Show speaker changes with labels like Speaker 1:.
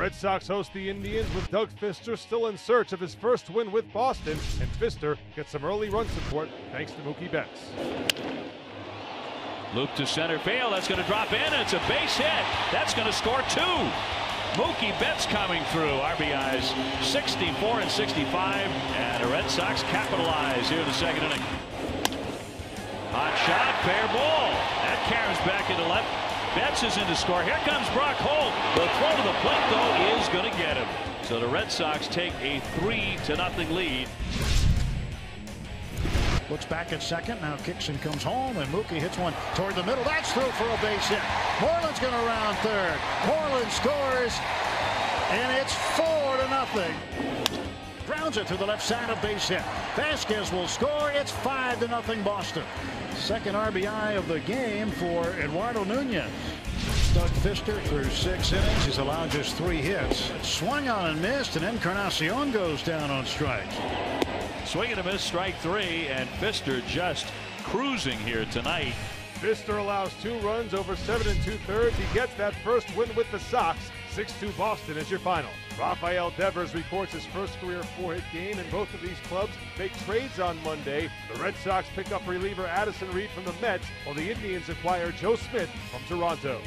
Speaker 1: Red Sox host the Indians with Doug Fister still in search of his first win with Boston, and Fister gets some early run support thanks to Mookie Betts.
Speaker 2: Luke to center field. That's going to drop in. It's a base hit. That's going to score two. Mookie Betts coming through. RBIs 64 and 65. And the Red Sox capitalize here in the second inning. Hot shot, fair ball. That carries back into left. Betts is in to score. Here comes Brock Holt. The throw to the plate, though, is going to get him. So the Red Sox take a 3 to nothing lead.
Speaker 3: Looks back at second. Now Kingston comes home and Mookie hits one toward the middle. That's through for a base hit. Moreland's going to round third. Moreland scores, and it's four to nothing. Grounds it to the left side of base hit. Vazquez will score. It's five to nothing Boston. Second RBI of the game for Eduardo Nunez. Doug Fister through six innings. He's allowed just three hits. Swung on and missed, and Encarnacion goes down on strikes.
Speaker 2: Swing and a miss, strike three, and Fister just cruising here tonight.
Speaker 1: Fister allows two runs over seven and two thirds. He gets that first win with the Sox. 6-2 Boston is your final. Rafael Devers reports his first career four-hit game, and both of these clubs make trades on Monday. The Red Sox pick up reliever Addison Reed from the Mets, while the Indians acquire Joe Smith from Toronto.